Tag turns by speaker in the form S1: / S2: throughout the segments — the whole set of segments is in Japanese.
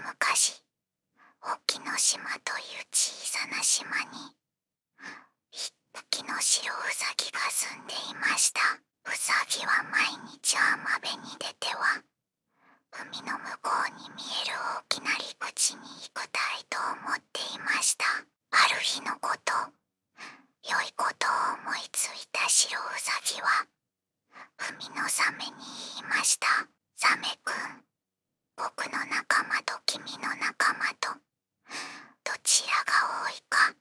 S1: 昔々沖ノ島という小さな島に一匹の白ウサギが住んでいました。ウサギは毎日浜辺に出ては海の向こうに見える大きな陸地に行くたいと思っていましたある日のこと良いことを思いついた白ウサギは海のサメに言いましたサメくん僕の仲間と君の仲間とどちらが多いか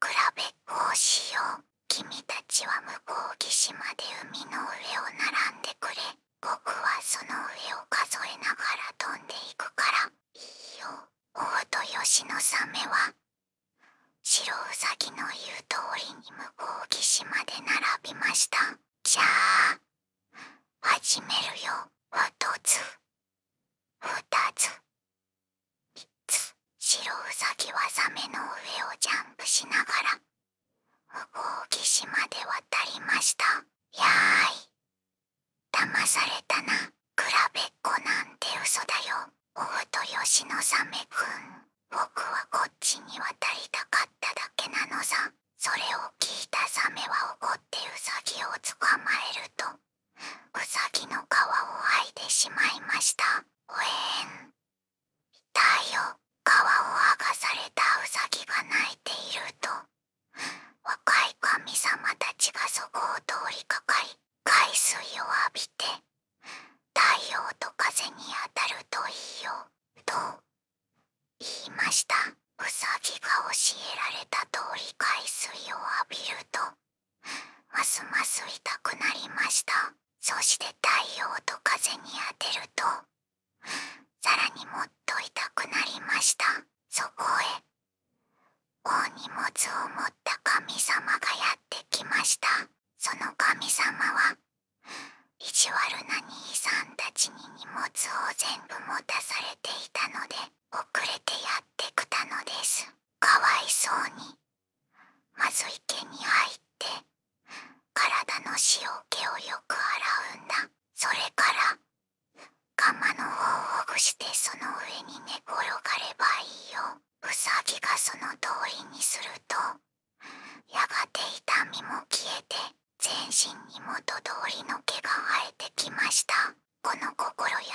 S1: 比べっこをしよう君たち向こう岸まで海の上を並んでくれ。僕はその上を数えながら飛んでいくからいいよ。王と吉野サメは。白ウサギの言う通りに向こう岸まで並びました。じゃあ始めるよ一つ二つ三つ白ウサギはサメの上をジャンプしながら向こう岸まで渡りましたやーい騙されたな。比べっこなんて嘘だよ。大と吉野サメくん。僕はこっちに渡りたかっただけなのさ。それを聞いたサメは怒ってウサギを捕まえるとウサギの皮を剥いでしまいましたおえん痛いよ皮を剥がされたウサギが泣いていると若い神様たちがそこを通りかかり海水を浴びて太陽と風に当たるといいよと言いましたウサギが教えられた通り海水を浴びるとますます痛くなりました。そして太陽と風に当てるとさらにもっと痛くなりました。そこを全身に元通りの毛が生えてきました。この心優